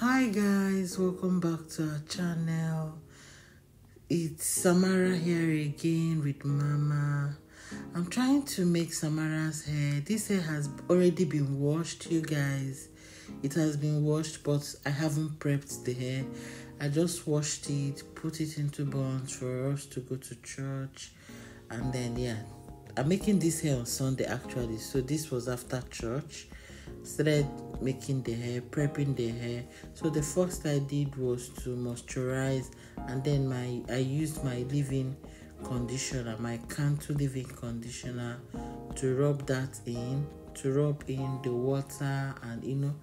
Hi guys, welcome back to our channel. It's Samara here again with Mama. I'm trying to make Samara's hair. This hair has already been washed, you guys. It has been washed, but I haven't prepped the hair. I just washed it, put it into buns for us to go to church, and then yeah, I'm making this hair on Sunday actually. So this was after church started making the hair prepping the hair. So the first i did was to moisturize and then my i used my leave-in conditioner my cantu leave-in conditioner to rub that in to rub in the water and you know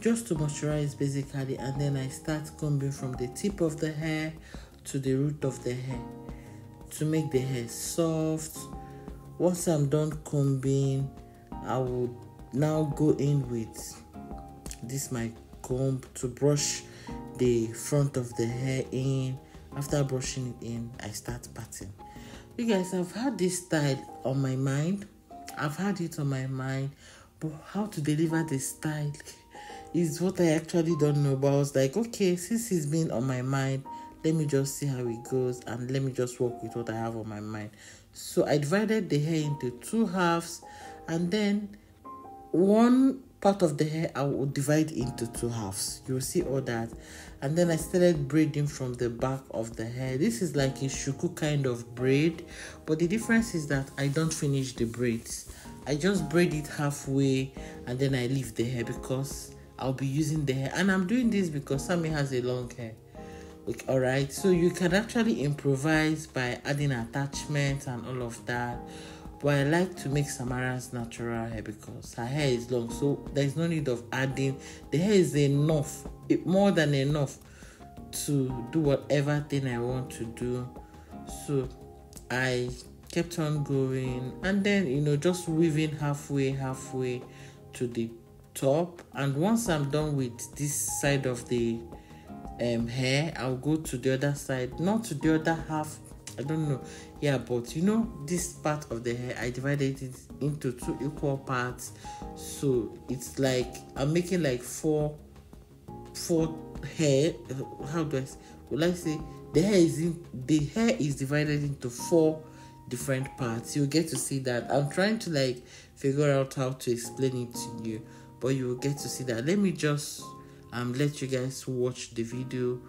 just to moisturize basically. And then i start combing from the tip of the hair to the root of the hair to make the hair soft. Once i'm done combing i would now go in with this my comb to brush the front of the hair in. After brushing it in i start parting you guys i've had this style on my mind. I've had it on my mind. But how to deliver the style is what i actually don't know. But i was like okay since it's been on my mind let me just see how it goes and let me just work with what i have on my mind. So i divided the hair into two halves and then one part of the hair I will divide into two halves. You'll see all that. And then I started braiding from the back of the hair. This is like a shuku kind of braid, but the difference is that I don't finish the braids. I just braid it halfway and then I leave the hair because I'll be using the hair. And I'm doing this because Sammy has a long hair. Okay, all right, so you can actually improvise by adding attachments and all of that but I like to make Samara's natural hair because her hair is long, so there is no need of adding. The hair is enough, more than enough to do whatever thing I want to do. So I kept on going, and then you know, just weaving halfway, halfway to the top. And once I'm done with this side of the um, hair, I'll go to the other side, not to the other half I don't know. Yeah, but you know, this part of the hair, I divided it into two equal parts. So it's like I'm making like four, four hair. How do I? Say? Will I say the hair is in the hair is divided into four different parts. You'll get to see that. I'm trying to like figure out how to explain it to you, but you will get to see that. Let me just um let you guys watch the video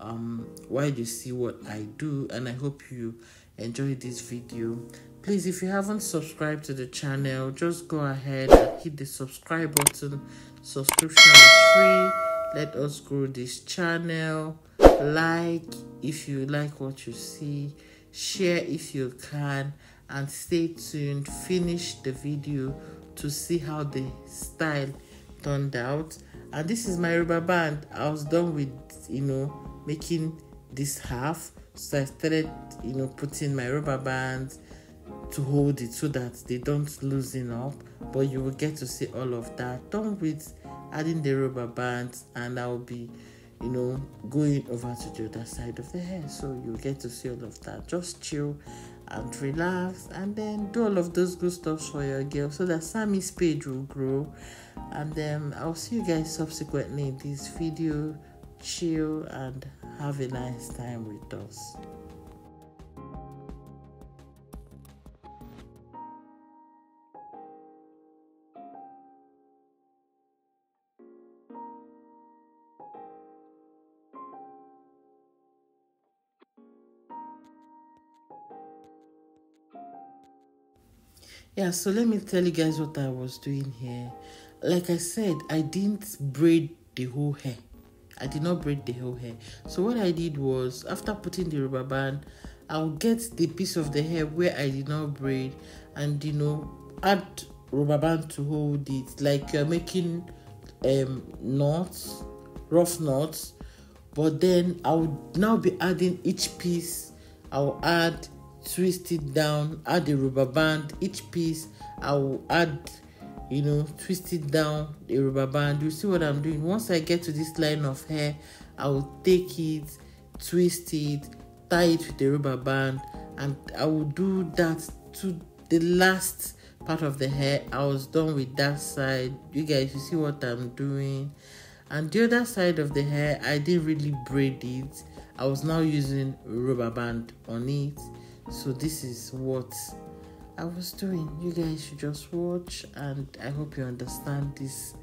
um while you see what I do and I hope you enjoy this video please if you haven't subscribed to the channel just go ahead and hit the subscribe button. Subscription is free. Let us grow this channel. Like if you like what you see. Share if you can. And stay tuned. Finish the video to see how the style turned out. And this is my rubber band. I was done with you know making this half. So i started you know putting my rubber bands to hold it so that they don't loosen up. But you will get to see all of that. Done with adding the rubber bands and i'll be you know going over to the other side of the hair. So you'll get to see all of that. Just chill and relax and then do all of those good stuff for your girl so that sammy's page will grow. And then i'll see you guys subsequently in this video chill and have a nice time with us. Yeah, so let me tell you guys what I was doing here. Like I said, I didn't braid the whole hair. I did not braid the whole hair. So what I did was after putting the rubber band, I'll get the piece of the hair where I did not braid and you know add rubber band to hold it like you're making um knots, rough knots. But then I would now be adding each piece. I'll add twist it down, add the rubber band, each piece I will add you know twist it down the rubber band. You see what i'm doing? Once i get to this line of hair i will take it twist it tie it with the rubber band and i will do that to the last part of the hair. I was done with that side. You guys you see what i'm doing? And the other side of the hair i didn't really braid it. I was now using rubber band on it. So this is what i was doing you guys should just watch and i hope you understand this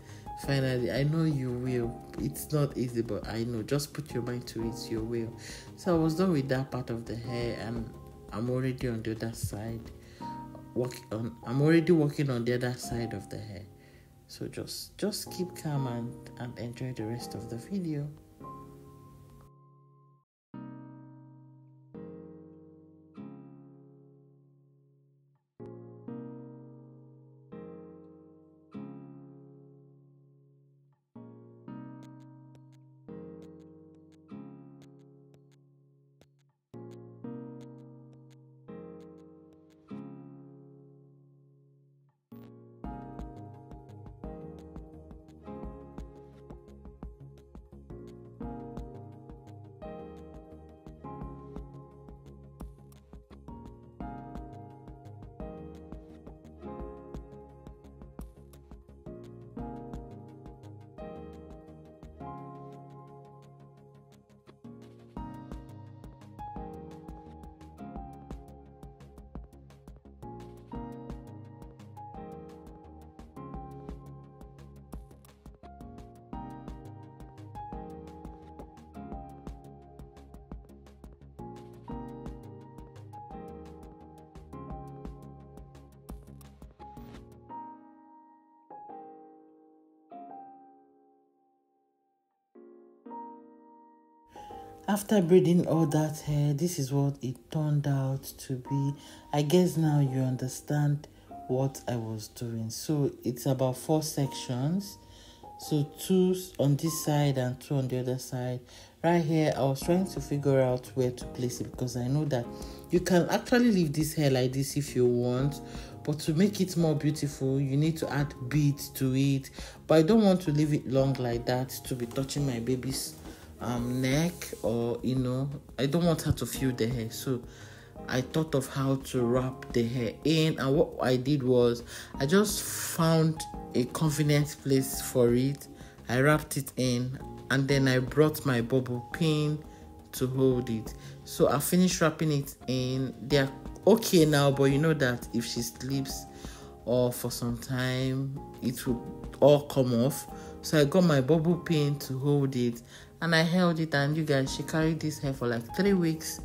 finally. I know you will. It's not easy but i know. Just put your mind to it you will. So i was done with that part of the hair and i'm already on the other side. Working on i'm already working on the other side of the hair. So just just keep calm and, and enjoy the rest of the video after braiding all that hair this is what it turned out to be. I guess now you understand what i was doing. So it's about four sections. So two on this side and two on the other side. Right here i was trying to figure out where to place it because i know that you can actually leave this hair like this if you want. But to make it more beautiful you need to add beads to it. But i don't want to leave it long like that to be touching my baby's um, neck or you know i don't want her to feel the hair. So i thought of how to wrap the hair in and what i did was i just found a convenient place for it. I wrapped it in and then i brought my bubble pin to hold it. So i finished wrapping it in. They're okay now but you know that if she sleeps or for some time it will all come off. So i got my bubble pin to hold it and I held it and you guys she carried this hair for like three weeks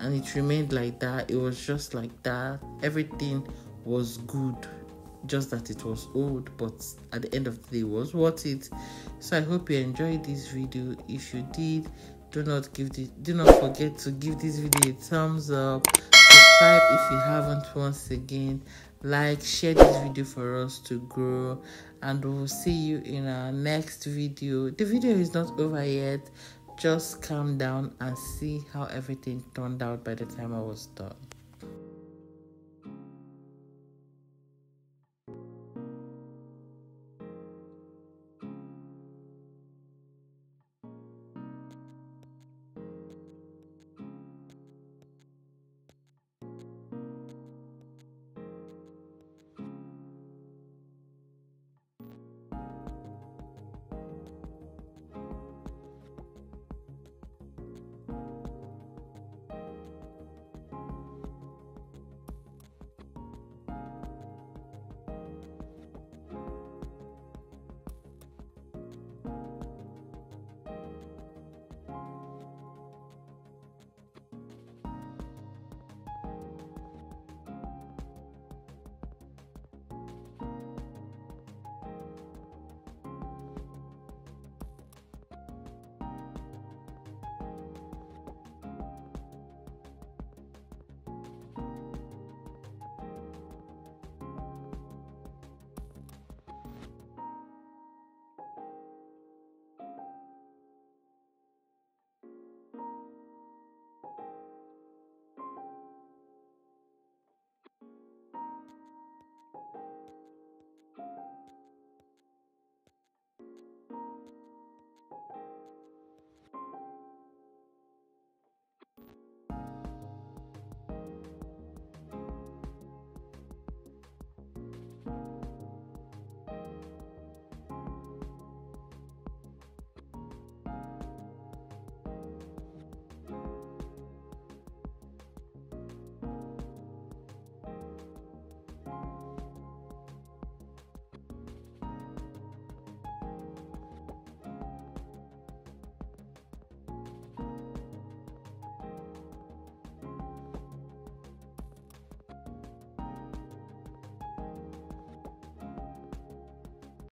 and it remained like that. It was just like that. Everything was good just that it was old but at the end of the day was worth it. So I hope you enjoyed this video. If you did do not give the do not forget to give this video a thumbs up. Subscribe if you haven't once again like share this video for us to grow and we'll see you in our next video. The video is not over yet. Just calm down and see how everything turned out by the time i was done